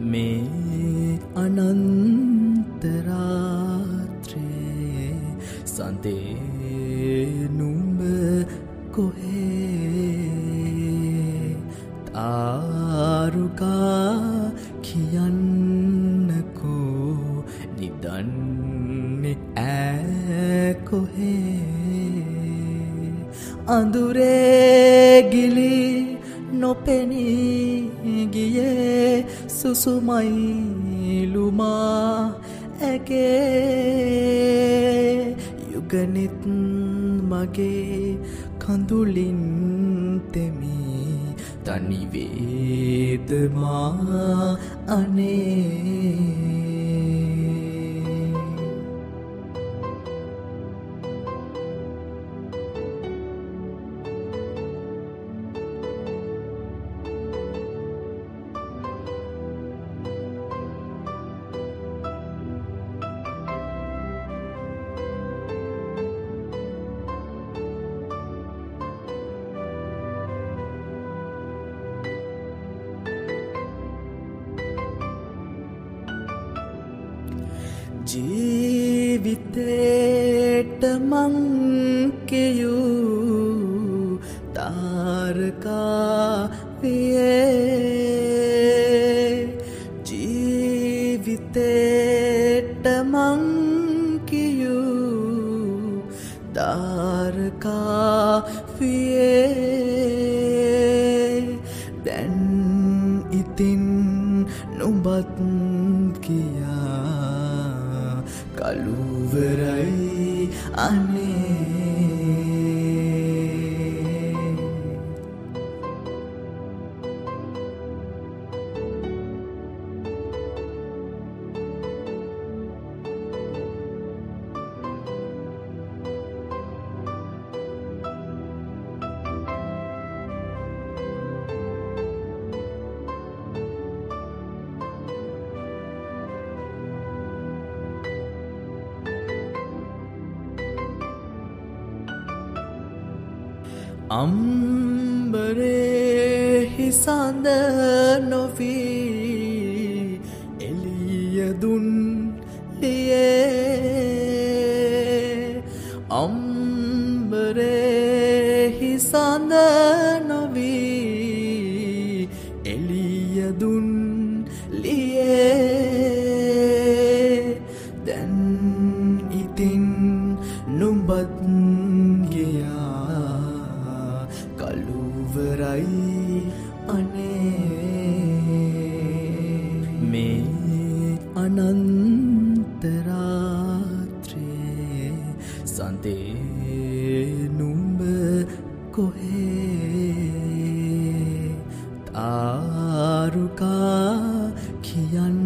මේ අනන්තරාත්‍රේ සඳේ නුඹ කොහේ? තාරුකා කියන්නකෝ? නිදන්නේ ඈ කොහේ? අඳුරේගිලි නොපෙනී ගියේ සුසුමයිලුමා ඇගේ. යුගනිත් මගේ කඳුලින් තෙමි. තනිවේදමා අනේ. ජීවිතේට මංකයූ තාරකාවේ ජීවිතේට මංකියූ දාරකාවේ දැන් ඉතින් නොබත් කියා කළුවරයි අනේ අම්බරෙහි සඳ නොවී එලියදුන් ලියේ. අම්බරෙහි සඳ නොවී එලියදුන් ලියේ. දැන් ඉතින් නුඹත් කළුවරයි අනේ. මේ අනන්තරාත්‍රේ සඳේ නුඹ කොහේ? තාරුකා කියන්නකෝ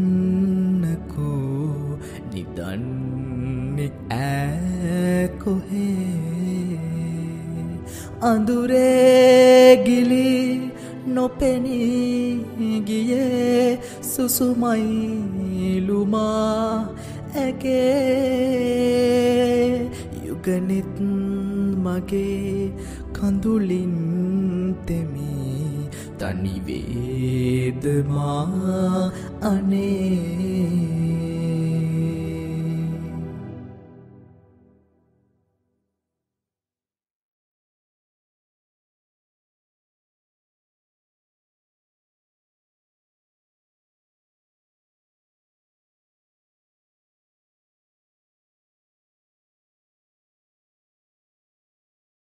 නිදන්නේ ඈ කොහේ අඳුරේගිලි නොපෙනී ගියේ සුසුමයිලුමා ඇගේ. යුගනිත් මගේ කඳුලින් තෙමි තනිවේදමා අනේ.